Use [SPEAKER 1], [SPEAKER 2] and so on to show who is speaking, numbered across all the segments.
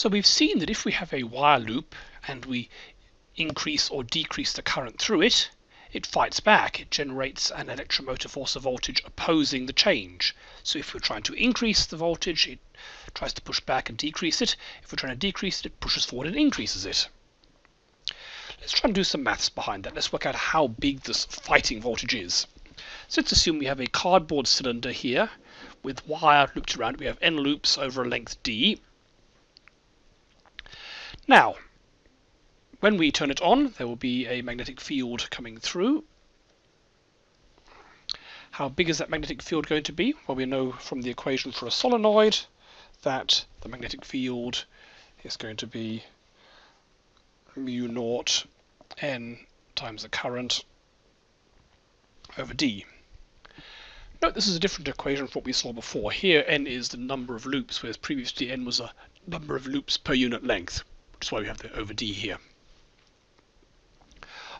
[SPEAKER 1] So we've seen that if we have a wire loop and we increase or decrease the current through it, it fights back. It generates an electromotive force of voltage opposing the change. So if we're trying to increase the voltage, it tries to push back and decrease it. If we're trying to decrease it, it pushes forward and increases it. Let's try and do some maths behind that. Let's work out how big this fighting voltage is. So let's assume we have a cardboard cylinder here with wire looped around. We have n loops over a length d. Now, when we turn it on, there will be a magnetic field coming through. How big is that magnetic field going to be? Well, we know from the equation for a solenoid that the magnetic field is going to be mu naught n times the current over d. Note this is a different equation from what we saw before. Here n is the number of loops, whereas previously n was a number of loops per unit length, is why we have the over d here.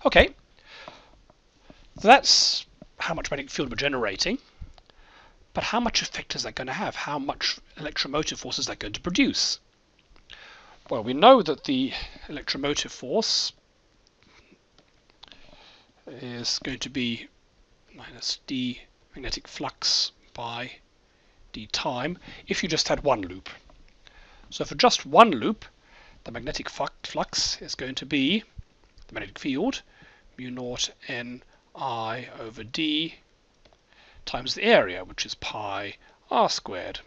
[SPEAKER 1] Okay, so that's how much magnetic field we're generating. But how much effect is that going to have? How much electromotive force is that going to produce? Well, we know that the electromotive force is going to be minus d magnetic flux by d time if you just had one loop. So for just one loop, the magnetic flux is going to be the magnetic field, mu naught n I over d times the area, which is pi r squared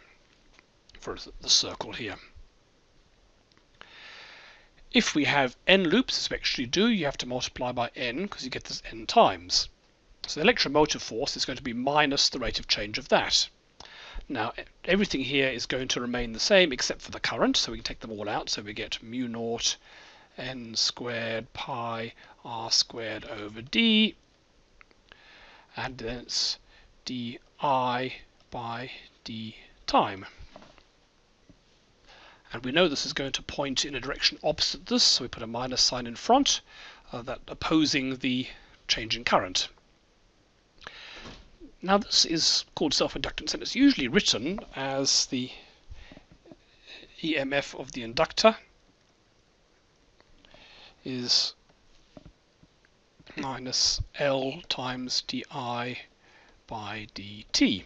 [SPEAKER 1] for the circle here. If we have n loops, as we actually do, you have to multiply by n because you get this n times. So the electromotive force is going to be minus the rate of change of that. Now everything here is going to remain the same except for the current, so we can take them all out. So we get mu naught n squared pi r squared over d and then it's di by d time. And we know this is going to point in a direction opposite this, so we put a minus sign in front, uh, that opposing the change in current. Now this is called self-inductance and it's usually written as the EMF of the inductor is minus L times di by dt,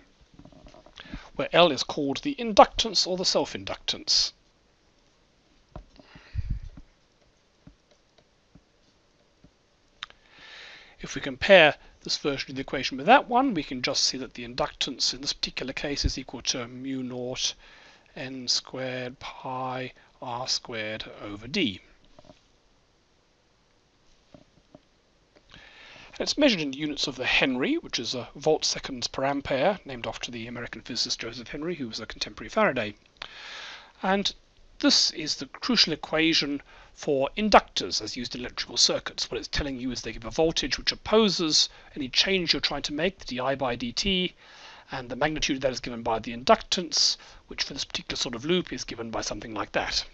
[SPEAKER 1] where L is called the inductance or the self-inductance. If we compare this version of the equation with that one, we can just see that the inductance in this particular case is equal to mu naught n squared pi r squared over d. It's measured in units of the Henry, which is a volt seconds per ampere, named after the American physicist Joseph Henry, who was a contemporary Faraday. And this is the crucial equation for inductors as used in electrical circuits. What it's telling you is they give a voltage which opposes any change you're trying to make, the di by dt, and the magnitude of that is given by the inductance, which for this particular sort of loop is given by something like that.